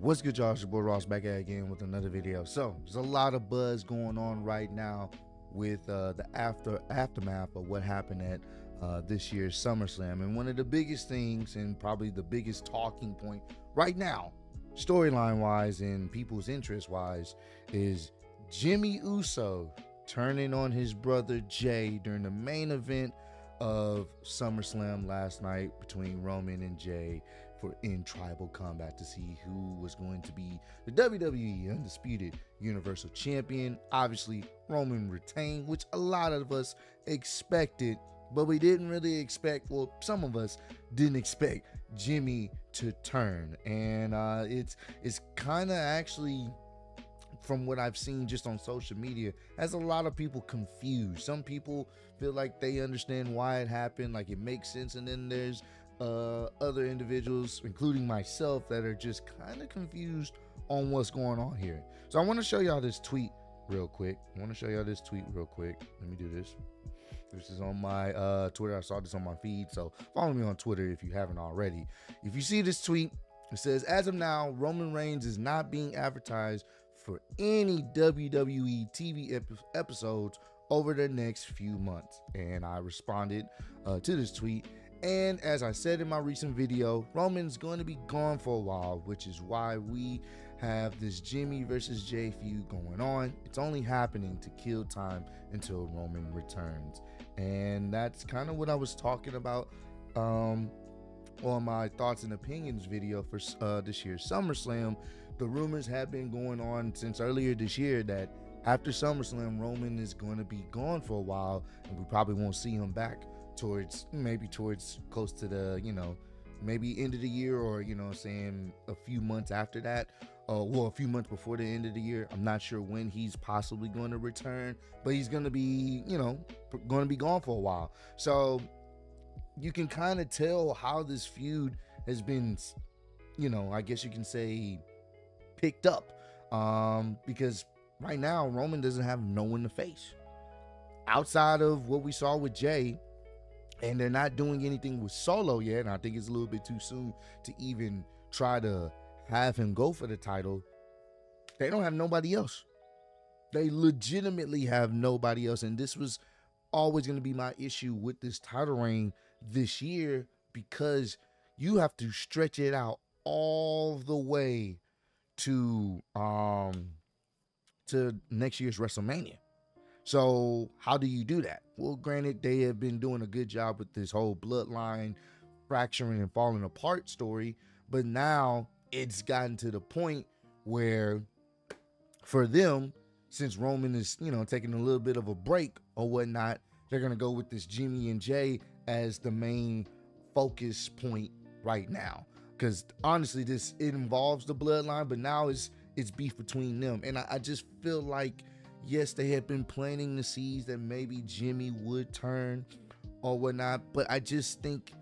What's good, y'all? It's your boy Ross back at again with another video. So there's a lot of buzz going on right now with uh, the after aftermath of what happened at uh, this year's SummerSlam, and one of the biggest things and probably the biggest talking point right now, storyline wise and people's interest wise, is Jimmy Uso turning on his brother Jey during the main event of SummerSlam last night between Roman and Jey for in tribal combat to see who was going to be the WWE undisputed Universal Champion. Obviously, Roman retained, which a lot of us expected, but we didn't really expect. Well, some of us didn't expect Jimmy to turn, and uh, it's it's kind of actually from what I've seen just on social media, has a lot of people confused. Some people feel like they understand why it happened, like it makes sense, and then there's uh, other individuals, including myself, that are just kind of confused on what's going on here. So I want to show y'all this tweet real quick. I want to show y'all this tweet real quick. Let me do this. This is on my uh, Twitter. I saw this on my feed. So follow me on Twitter if you haven't already. If you see this tweet, it says, as of now, Roman Reigns is not being advertised for any WWE TV ep- episodes over the next few months. And I responded uh, to this tweet and as I said in my recent video, Roman's going to be gone for a while, which is why we have this Jimmy versus Jey feud going on. It's only happening to kill time until Roman returns. And that's kind of what I was talking about um, on my thoughts and opinions video for uh, this year's SummerSlam. The rumors have been going on since earlier this year that after SummerSlam, Roman is going to be gone for a while and we probably won't see him back towards maybe towards close to the you know maybe end of the year or you know saying a few months after that uh, well a few months before the end of the year. I'm not sure when he's possibly going to return but he's going to be you know going to be gone for a while. So you can kind of tell how this feud has been you know i guess you can say picked up um because right now roman doesn't have no one to face. Outside of what we saw with Jey and they're not doing anything with Solo yet. And I think it's a little bit too soon to even try to have him go for the title. They don't have nobody else. They legitimately have nobody else. And this was always going to be my issue with this title reign this year because you have to stretch it out all the way to um to next year's WrestleMania. So how do you do that? Well, granted, they have been doing a good job with this whole bloodline fracturing and falling apart story, but now it's gotten to the point where for them, since Roman is, you know, taking a little bit of a break or whatnot, they're gonna go with this Jimmy and Jey as the main focus point right now. Because honestly, this it involves the bloodline, but now it's it's beef between them, and I, I just feel like Yes, they had been planting the seeds that maybe Jimmy would turn or whatnot, but I just think,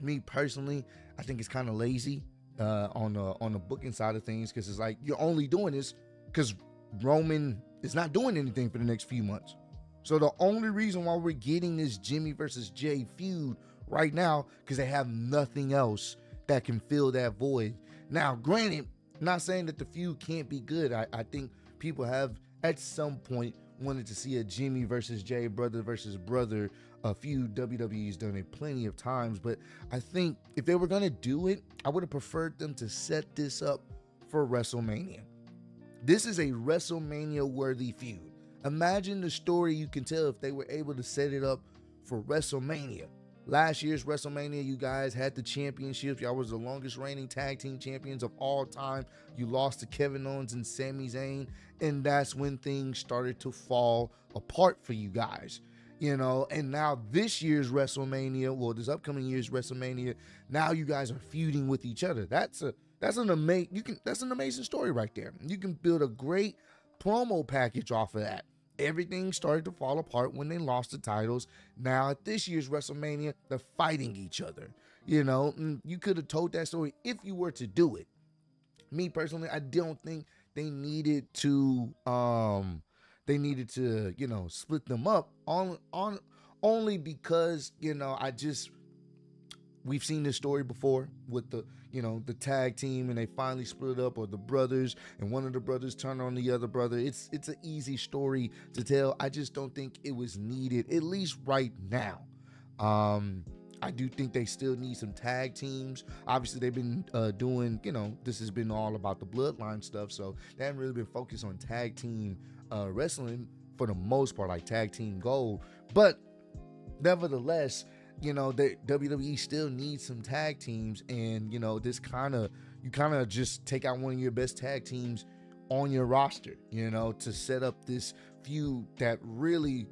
me personally, I think it's kind of lazy uh, on the on the booking side of things because it's like you're only doing this because Roman is not doing anything for the next few months. So the only reason why we're getting this Jimmy versus Jey feud right now because they have nothing else that can fill that void. Now, granted, not saying that the feud can't be good. I, I think people have at some point wanted to see a Jimmy versus Jey, brother versus brother, a few WWE's done it plenty of times. But I think if they were going to do it, I would have preferred them to set this up for WrestleMania. This is a WrestleMania worthy feud. Imagine the story you can tell if they were able to set it up for WrestleMania. Last year's WrestleMania, you guys had the championships. Y'all was the longest reigning tag team champions of all time. You lost to Kevin Owens and Sami Zayn, and that's when things started to fall apart for you guys. You know, and now this year's WrestleMania, well, this upcoming year's WrestleMania, now you guys are feuding with each other. That's a that's an amazing you can that's an amazing story right there. You can build a great promo package off of that. Everything started to fall apart when they lost the titles. Now at this year's WrestleMania, they're fighting each other. You know, you could have told that story if you were to do it. Me personally, I don't think they needed to um they needed to, you know, split them up on on only because, you know, I just we've seen this story before with the you know, the tag team and they finally split up, or the brothers and one of the brothers turned on the other brother. It's it's an easy story to tell. I just don't think it was needed, at least right now. Um, I do think they still need some tag teams. Obviously, they've been uh, doing, you know, this has been all about the bloodline stuff. So they haven't really been focused on tag team uh, wrestling for the most part, like tag team gold. But nevertheless, you know, the WWE still needs some tag teams. And, you know, this kind of, you kind of just take out one of your best tag teams on your roster, you know, to set up this feud that really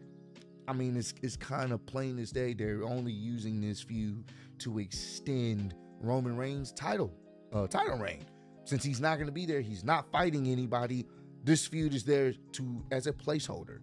I mean, it's it's kind of plain as day. They're only using this feud to extend Roman Reigns' title uh, title reign. Since he's not going to be there, he's not fighting anybody. This feud is there to as a placeholder.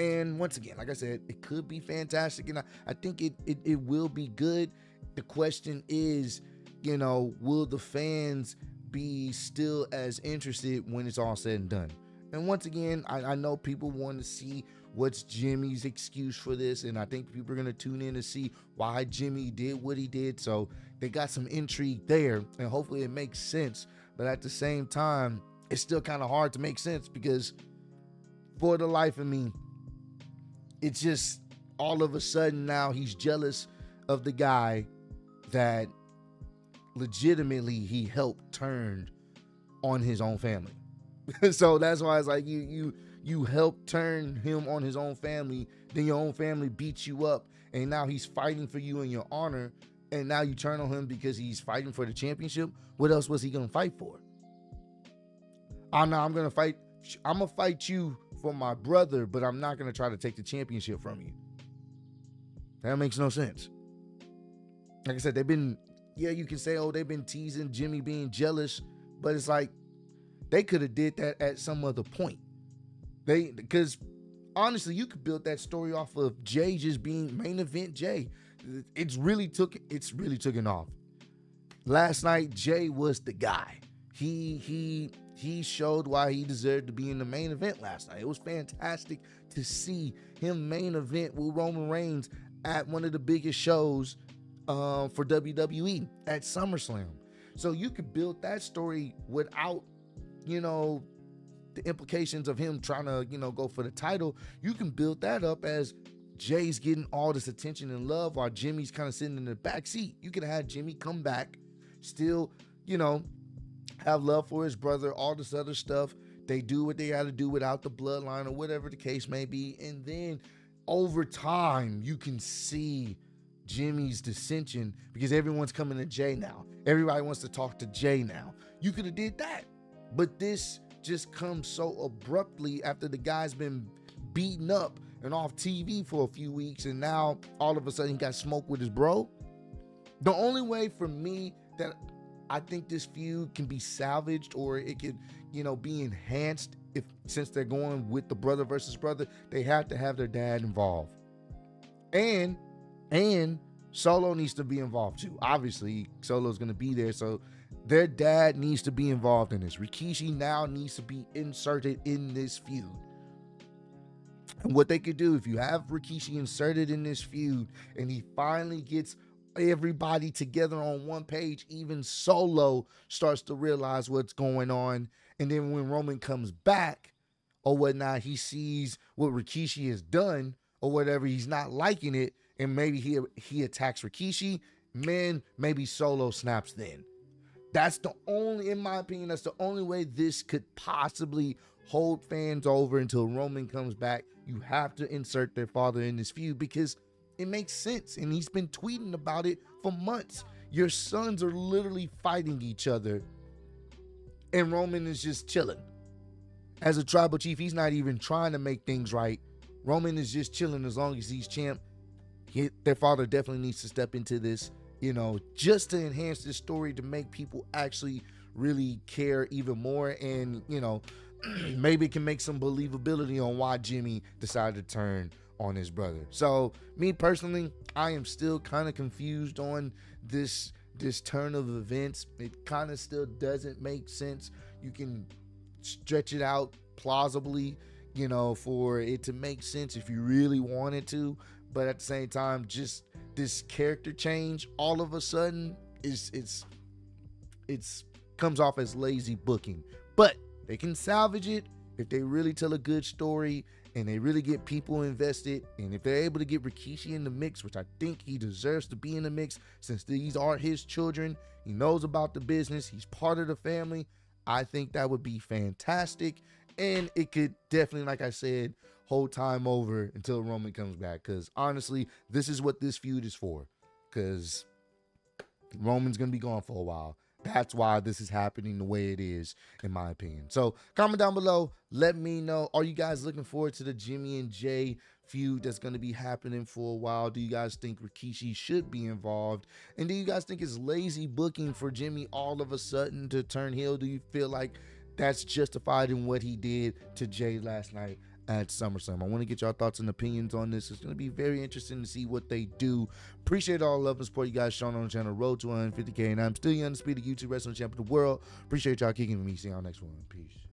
And once again, like I said, it could be fantastic, and I, I think it, it it will be good. The question is, you know, will the fans be still as interested when it's all said and done? And once again, I, I know people want to see what's Jimmy's excuse for this, and I think people are gonna tune in to see why Jimmy did what he did. So they got some intrigue there, and hopefully it makes sense. But at the same time, it's still kind of hard to make sense because for the life of me, it's just all of a sudden now he's jealous of the guy that legitimately he helped turn on his own family. so that's why it's like you you you help turn him on his own family, then your own family beats you up, and now he's fighting for you and your honor, and now you turn on him because he's fighting for the championship. What else was he gonna fight for? Ah, oh no, I'm gonna fight. I'm gonna fight you for my brother, but I'm not gonna try to take the championship from you. That makes no sense. Like I said, they've been, yeah, you can say, oh, they've been teasing Jimmy being jealous, but it's like they could have did that at some other point. They because honestly, you could build that story off of Jey just being main event Jey. It's really took it's really taken off. Last night, Jey was the guy. He he he showed why he deserved to be in the main event last night. It was fantastic to see him main event with Roman Reigns at one of the biggest shows uh, for WWE at SummerSlam. So you could build that story without, you know, the implications of him trying to, you know, go for the title, you can build that up as Jey's getting all this attention and love while Jimmy's kind of sitting in the back seat. You could have Jimmy come back, still, you know, have love for his brother, all this other stuff. They do what they got to do without the bloodline or whatever the case may be. And then over time, you can see Jimmy's dissension because everyone's coming to Jey now. Everybody wants to talk to Jey now. You could have did that. But this just comes so abruptly after the guy's been beaten up and off TV for a few weeks, and now all of a sudden he got smoked with his bro. The only way for me that I think this feud can be salvaged or it could, you know, be enhanced if since they're going with the brother versus brother, they have to have their dad involved. And and Solo needs to be involved too. Obviously, Solo's gonna be there, so their dad needs to be involved in this. Rikishi now needs to be inserted in this feud. And what they could do if you have Rikishi inserted in this feud and he finally gets everybody together on one page, even Solo starts to realize what's going on. And then when Roman comes back or whatnot, he sees what Rikishi has done or whatever, he's not liking it. And maybe he he attacks Rikishi. Man, maybe Solo snaps then. That's the only, in my opinion, that's the only way this could possibly hold fans over until Roman comes back. You have to insert their father in this feud because it makes sense. And he's been tweeting about it for months. Your sons are literally fighting each other, and Roman is just chilling. As a tribal chief, he's not even trying to make things right. Roman is just chilling as long as he's champ. He, their father definitely needs to step into this you know, just to enhance this story to make people actually really care even more and, you know, maybe it can make some believability on why Jimmy decided to turn on his brother. So, me personally, I am still kind of confused on this this turn of events. It kind of still doesn't make sense. You can stretch it out plausibly, you know, for it to make sense if you really wanted to, but at the same time just this character change all of a sudden is it's it's comes off as lazy booking. But they can salvage it if they really tell a good story and they really get people invested. And if they're able to get Rikishi in the mix, which I think he deserves to be in the mix since these are his children, he knows about the business, he's part of the family. I think that would be fantastic. And it could definitely, like I said, hold time over until Roman comes back. Because honestly, this is what this feud is for. Because Roman's going to be gone for a while. That's why this is happening the way it is, in my opinion. So comment down below. Let me know. Are you guys looking forward to the Jimmy and Jey feud that's going to be happening for a while? Do you guys think Rikishi should be involved? And do you guys think it's lazy booking for Jimmy all of a sudden to turn heel? Do you feel like that's justified in what he did to Jey last night? At SummerSlam. I want to get y'all thoughts and opinions on this. It's going to be very interesting to see what they do. Appreciate all love and support you guys shown on the channel. Road to 150K, and I'm still the undisputed YouTube wrestling champion of the world. Appreciate y'all kicking with me. See y'all next one. Peace.